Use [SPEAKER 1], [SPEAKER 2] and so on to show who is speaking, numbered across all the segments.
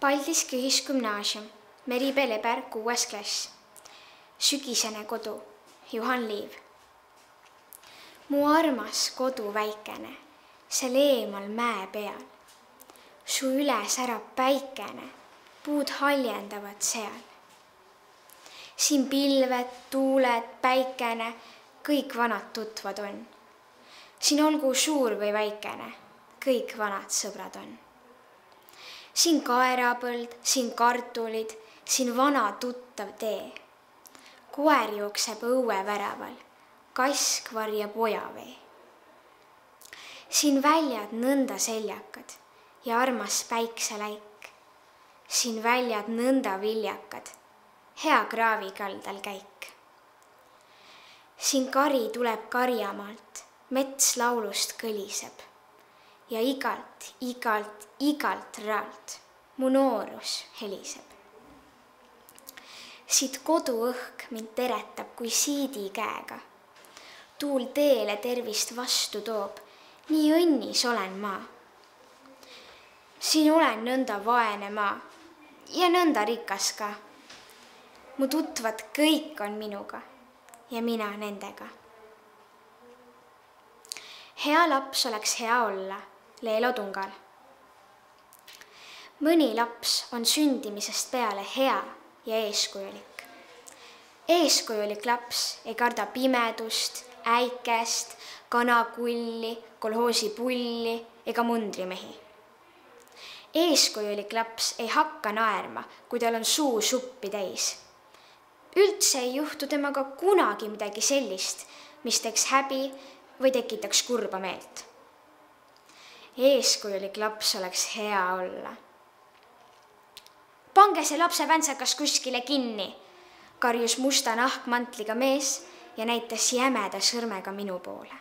[SPEAKER 1] Paldiski Ühisgümnaasium, Meribel Eber, kuues klass. sügisene kodu, Juhan Liiv. mu armas kodu väikene, seal eemal mäe peal. su üle särab päikene, puud haljendavad seal. siin pilved, tuuled, päikene, kõik vanad tuttavad on. siin olgu suur või väikene, kõik vanad sõbrad on siin kaerapõld, siin kartulid, siin vana tuttav tee. koer jookseb õueväraval, kask varjab ojavee. siin väljad nõnda seljakad ja armas päikseläik. siin väljad nõnda viljakad, hea kraavi kaldal käik. siin kari tuleb karjamaalt, mets laulust kõliseb ja igalt, igalt, igalt realt mu noorus heliseb. siit koduõhk mind teretab kui siidi käega. tuul teele tervist vastu toob, nii õnnis olen ma. siin olen nõnda vaene ma ja nõnda rikas ka. mu tuttavad kõik on minuga ja mina nendega. hea laps oleks hea olla Leelo Tungal. mõni laps on sündimisest peale hea ja eeskujulik. eeskujulik laps ei karda pimedust, äikest, kanakulli, kolhoosipulli ega mundrimehi. eeskujulik laps ei hakka naerma, kui tal on suu suppi täis. üldse ei juhtu temaga kunagi midagi sellist, mis teeks häbi või tekitaks kurba meelt eeskujulik laps oleks hea olla. pange see lapse väntsakas kuskile kinni, karjus musta nahkmantliga mees ja näitas jämeda sõrmega minu poole.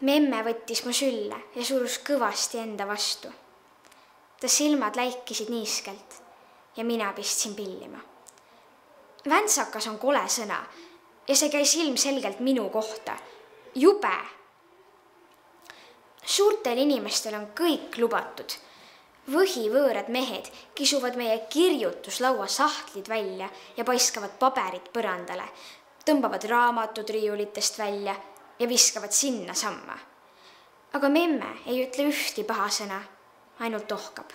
[SPEAKER 1] memme võttis mu sülle ja surus kõvasti enda vastu. ta silmad läikisid niiskelt ja mina pistsin pillima. väntsakas on kole sõna ja see käis ilmselgelt minu kohta. jube suurtel inimestel on kõik lubatud. võhivõõrad mehed kisuvad meie kirjutuslaua sahtlid välja ja paiskavad paberit põrandale, tõmbavad raamatud riiulitest välja ja viskavad sinnasamma. aga memme ei ütle ühtki paha sõna, ainult ohkab.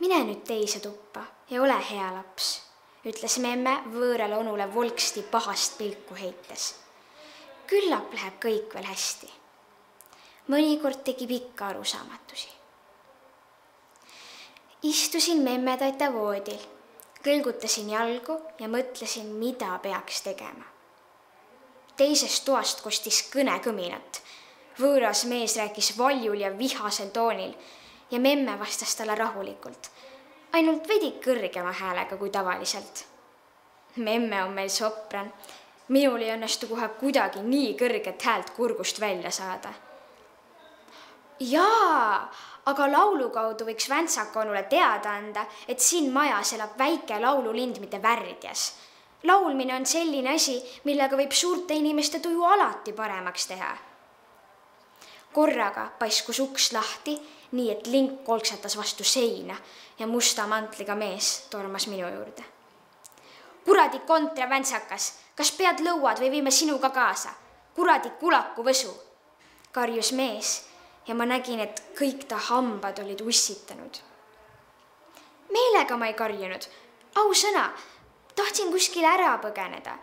[SPEAKER 1] mine nüüd teise tuppa ja ole hea laps, ütles memme võõrale onule volksti pahast pilku heites küllap läheb kõik veel hästi. mõnikord tekib ikka arusaamatusi. istusin memmetaita voodil, kõlgutasin jalgu ja mõtlesin, mida peaks tegema. teisest toast kostis kõnekõminat. võõras mees rääkis valjul ja vihasel toonil ja memme vastas talle rahulikult, ainult veidi kõrgema häälega kui tavaliselt. memme on meil sopran minul ei õnnestu kohe kuidagi nii kõrget häält kurgust välja saada. jaa, aga laulu kaudu võiks Väntsaka onule teada anda, et siin majas elab väike laululind, mitte värdjas. laulmine on selline asi, millega võib suurte inimeste tuju alati paremaks teha. korraga paiskus uks lahti, nii et link kolksatas vastu seina ja musta mantliga mees tormas minu juurde. kuradi kontra väntsakas kas pead lõuad või viime sinuga kaasa? kuradi kulaku võsu, karjus mees ja ma nägin, et kõik ta hambad olid ussitanud. meelega ma ei karjunud, ausõna, tahtsin kuskile ära põgeneda,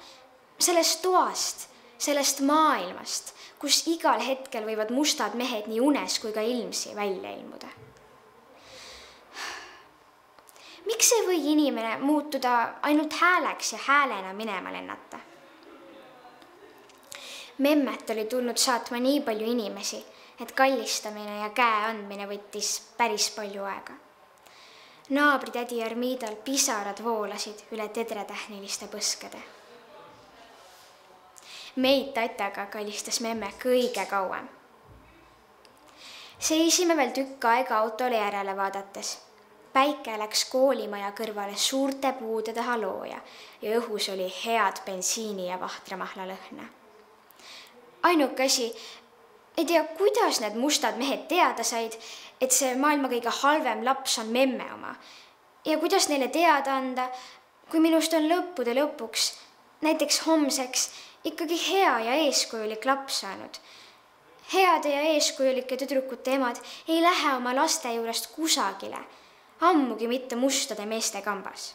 [SPEAKER 1] sellest toast, sellest maailmast, kus igal hetkel võivad mustad mehed nii unes kui ka ilmsi välja ilmuda miks ei või inimene muutuda ainult hääleks ja häälena minema lennata? Memmet oli tulnud saatma nii palju inimesi, et kallistamine ja käe andmine võttis päris palju aega. naabritädi Armidal pisarad voolasid üle tedretähniliste põskede. meid tataga kallistas memme kõige kauem. seisime veel tükk aega autole järele vaadates päike läks koolimaja kõrvale suurte puude taha looja ja õhus oli head bensiini ja vahtramahla lõhna ainuke asi, ei tea, kuidas need mustad mehed teada said, et see maailma kõige halvem laps on memme oma. ja kuidas neile teada anda, kui minust on lõppude lõpuks, näiteks homseks, ikkagi hea ja eeskujulik laps saanud. heade ja eeskujulike tüdrukute emad ei lähe oma laste juurest kusagile, ammugi mitte mustade meeste kambas